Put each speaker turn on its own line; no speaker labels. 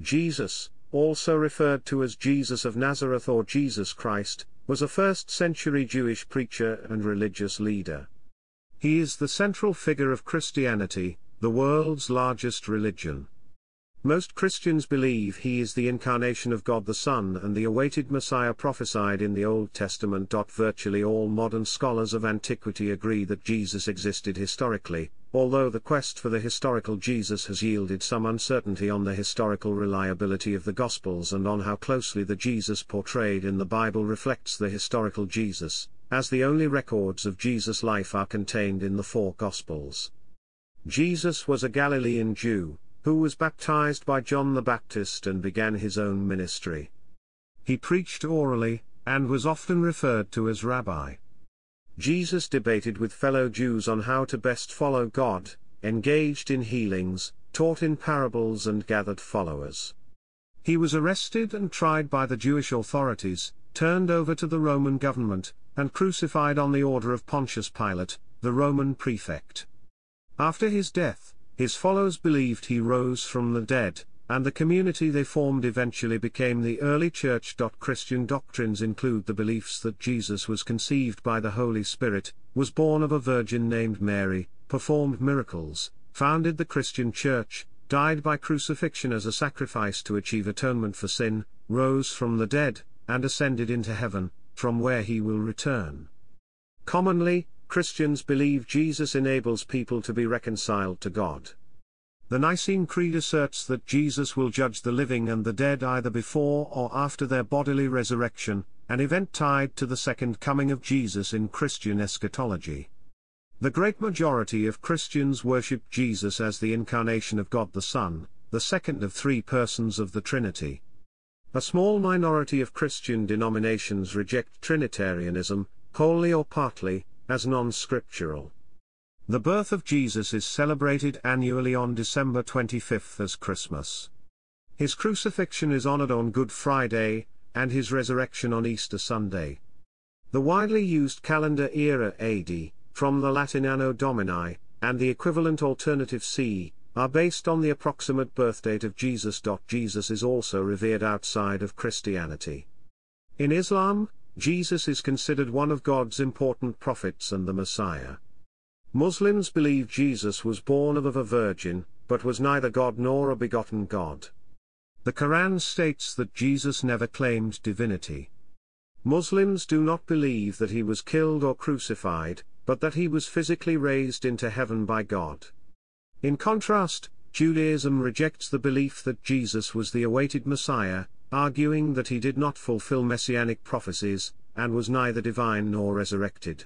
Jesus, also referred to as Jesus of Nazareth or Jesus Christ, was a first century Jewish preacher and religious leader. He is the central figure of Christianity, the world's largest religion. Most Christians believe he is the incarnation of God the Son and the awaited Messiah prophesied in the Old Testament. Virtually all modern scholars of antiquity agree that Jesus existed historically, although the quest for the historical Jesus has yielded some uncertainty on the historical reliability of the Gospels and on how closely the Jesus portrayed in the Bible reflects the historical Jesus, as the only records of Jesus' life are contained in the four Gospels. Jesus was a Galilean Jew who was baptized by John the Baptist and began his own ministry. He preached orally, and was often referred to as Rabbi. Jesus debated with fellow Jews on how to best follow God, engaged in healings, taught in parables and gathered followers. He was arrested and tried by the Jewish authorities, turned over to the Roman government, and crucified on the order of Pontius Pilate, the Roman prefect. After his death, his followers believed he rose from the dead, and the community they formed eventually became the early church. Christian doctrines include the beliefs that Jesus was conceived by the Holy Spirit, was born of a virgin named Mary, performed miracles, founded the Christian church, died by crucifixion as a sacrifice to achieve atonement for sin, rose from the dead, and ascended into heaven, from where he will return. Commonly, Christians believe Jesus enables people to be reconciled to God. The Nicene Creed asserts that Jesus will judge the living and the dead either before or after their bodily resurrection, an event tied to the second coming of Jesus in Christian eschatology. The great majority of Christians worship Jesus as the incarnation of God the Son, the second of three persons of the Trinity. A small minority of Christian denominations reject Trinitarianism, wholly or partly, as non-scriptural. The birth of Jesus is celebrated annually on December 25 as Christmas. His crucifixion is honored on Good Friday, and his resurrection on Easter Sunday. The widely used calendar era AD, from the Latin Anno Domini, and the equivalent alternative CE, are based on the approximate birthdate of Jesus. Jesus is also revered outside of Christianity. In Islam, Jesus is considered one of God's important prophets and the Messiah. Muslims believe Jesus was born of a virgin, but was neither God nor a begotten God. The Quran states that Jesus never claimed divinity. Muslims do not believe that he was killed or crucified, but that he was physically raised into heaven by God. In contrast, Judaism rejects the belief that Jesus was the awaited Messiah, arguing that he did not fulfill messianic prophecies, and was neither divine nor resurrected.